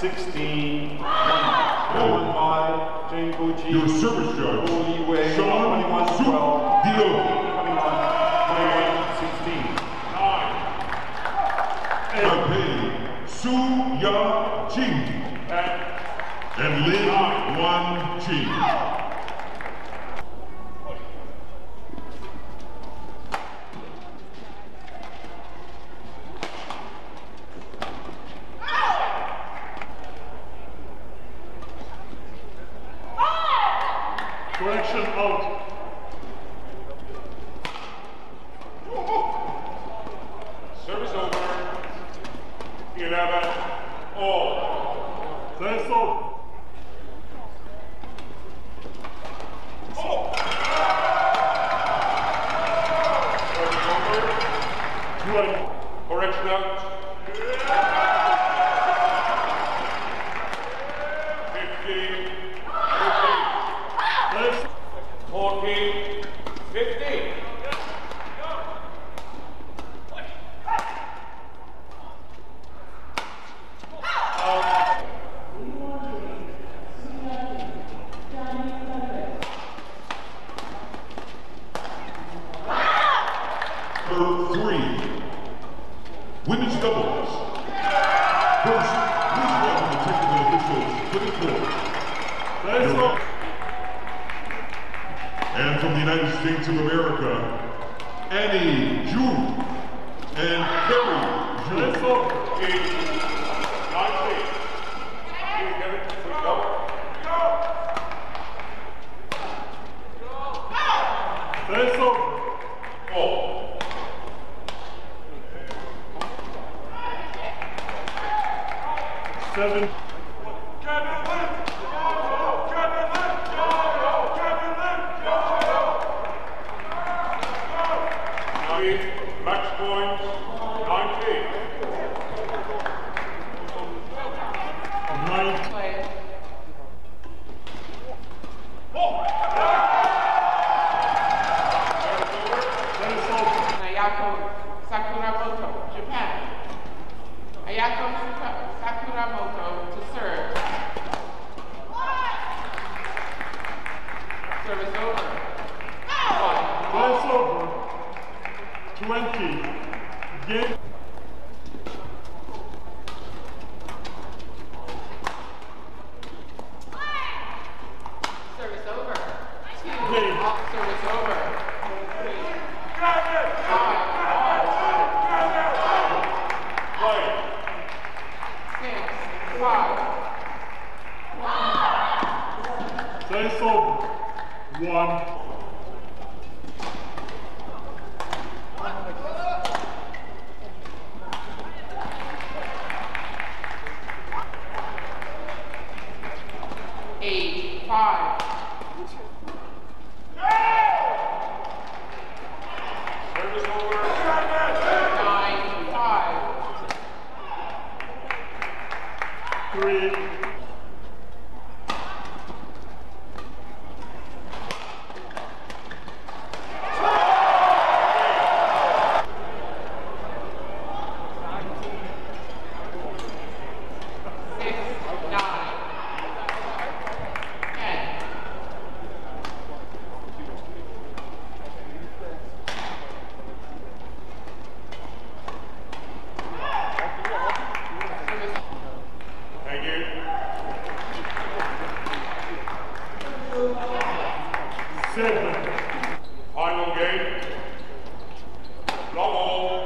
16, Won by Jane Bucci. Your service judge, Wei, Sean 21 Su 12. Dio. 21 16. Taipei Su Ya Jing. And Lin 11 all. That's over. Service over. Twenty. Correction out. Please welcome the technical officials. And from the United States of America, Annie June and That's June. Eight. Double.